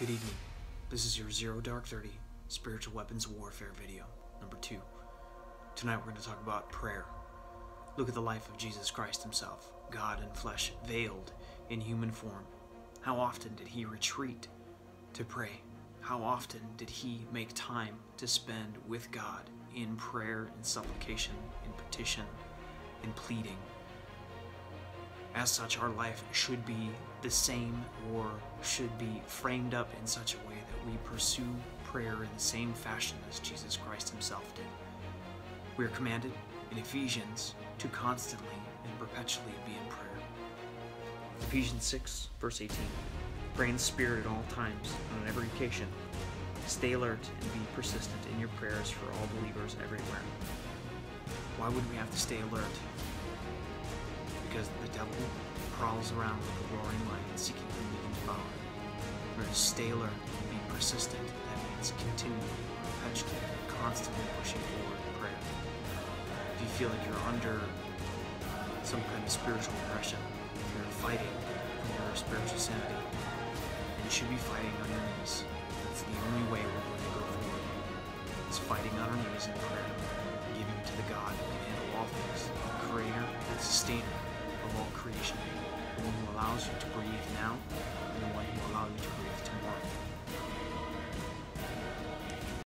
Good evening. This is your Zero Dark 30 Spiritual Weapons Warfare video, number two. Tonight we're going to talk about prayer. Look at the life of Jesus Christ himself, God in flesh, veiled in human form. How often did he retreat to pray? How often did he make time to spend with God in prayer, in supplication, in petition, in pleading? As such, our life should be the same or should be framed up in such a way that we pursue prayer in the same fashion as Jesus Christ himself did. We are commanded in Ephesians to constantly and perpetually be in prayer. Ephesians 6, verse 18. Pray in the Spirit at all times, and on every occasion. Stay alert and be persistent in your prayers for all believers everywhere. Why would we have to stay alert? Because the devil prowls around like a roaring lion seeking whom he can devour. We're to stay alert and be persistent. That means continually, perpetually, constantly pushing forward in prayer. If you feel like you're under some kind of spiritual oppression, if you're fighting for your spiritual sanity, you should be fighting on your knees. That's the only way we're going to go forward. It's fighting on our knees in prayer, giving to the God who can handle all things, the creator and sustainer of all creation, the one who allows you to breathe now, and the one who allows you to.